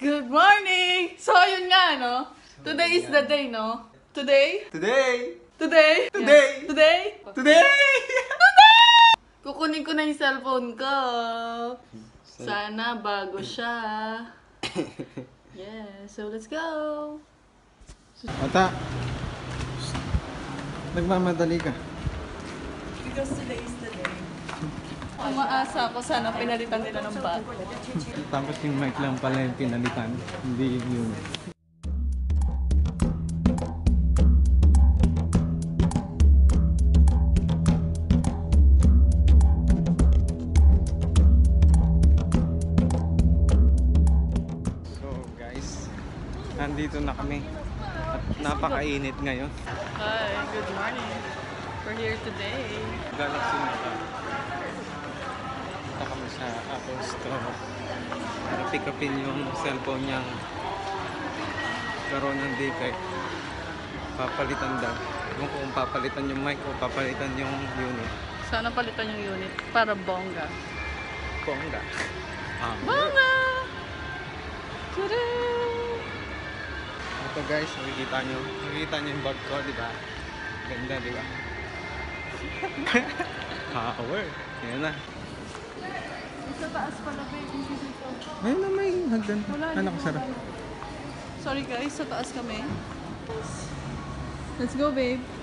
Good morning! So, yun nga, no? Today is the day, no? Today? Today! Today? Today! Yeah. Today? Today! Kukunin ko na yung cellphone ko. Sana bago siya. Yeah, so let's go! Ata! Nagmamadali ka. Because today is the day. Umaasa ako sana pinalitan nila ng bag. Tapos yung mic lang pala yung pinalitan. Hindi yung unit. So guys, nandito na kami. At napakainit ngayon. Hi, good morning. We're here today. Galaxy Meta. Store para pick upin yung cellphone niyang karoon ng defect. Papalitan daw. Kung kung papalitan yung mic o papalitan yung unit. Sana palitan yung unit para bongga. Bongga. Ah, Bongga! Tada! Ito guys, nakikita nyo. Nakikita nyo yung bag ko, di ba? Ganda, di ba? Power. Yan na. Sa taas pala, babe. Hindi dito. Ayun na may hagdan. Wala, Ah, nakasara. Sorry guys, sa taas kami. Let's go, babe.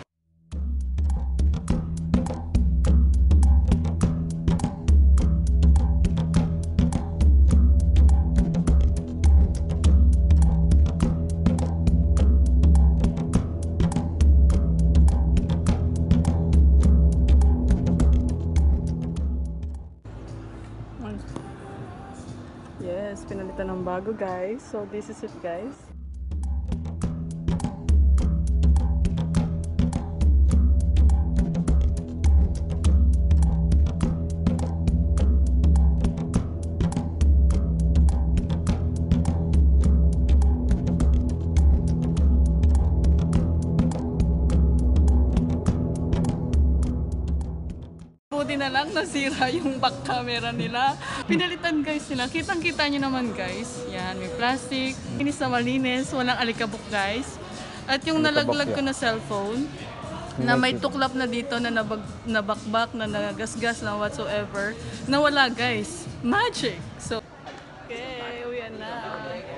Bago guys. So this is it guys. Buti na lang nasira yung back camera nila. Pinalitan guys nila. Kitang kita nyo naman guys. Yan, may plastic. Kinis na malinis. Walang alikabok guys. At yung nalaglag ko na cellphone, na may tuklap na dito na nabag, nabakbak, na nagasgas na whatsoever, nawala guys. Magic! So, okay, uwi na.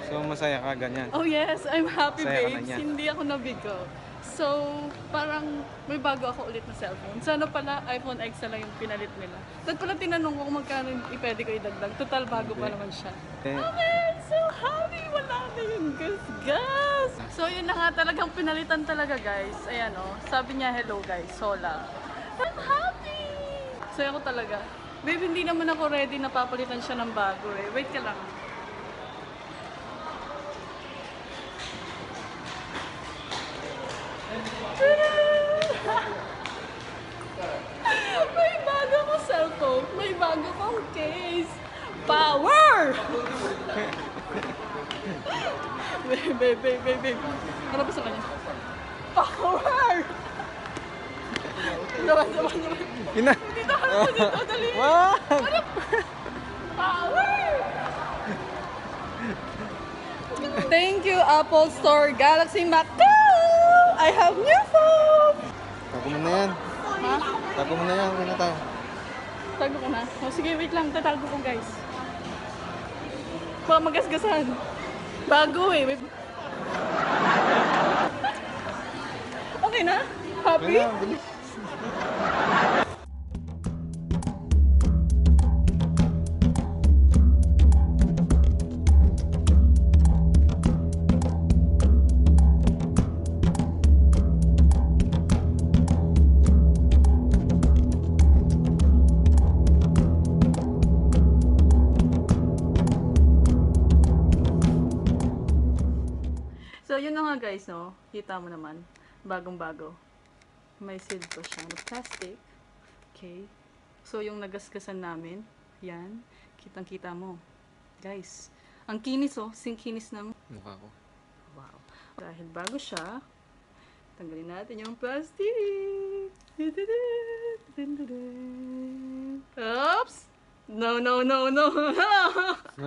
So masaya ka ganyan. Oh yes, I'm happy Saya ka na babes. Hindi ako nabigo. So, parang may bago ako ulit na cellphone. Sana pala iPhone X na lang yung pinalit nila. Dahil pala tinanong ko kung magkano pwede ko idagdag. Total bago pa naman siya. Eh, I'm so happy! Wala na yung gas-gas! So, yun na nga talagang pinalitan talaga guys. Ayan o. Sabi niya, hello guys. Sola. I'm happy! So, ako talaga. Babe, hindi naman ako ready na papalitan siya ng bago eh. Wait ka lang. May bago ko. May bago kong case. Power! babe, babe, babe, babe, babe. Ano ba sa kanya? Power! Naman, naman, naman. ina! Dito dito, dali. Wag! Power! Thank you, Apple Store Galaxy Macau! I have new phone! Tago mo na yan. Ha? Tago mo na yan. Ano tayo? Tago ko na. O sige, wait lang. Tatago ko, guys. Baka magasgasan. Bago eh. Okay na? Happy? Wala, bilis. So, yun na nga guys, no? Kita mo naman. Bagong-bago. May seal pa siya plastic. Okay. So, yung nagasgasan namin, yan. Kitang-kita mo. Guys, ang kinis, oh. Sing kinis ng... Mukha ko. Wow. Dahil bago siya, tanggalin natin yung plastic. Oops! No, no, no, no.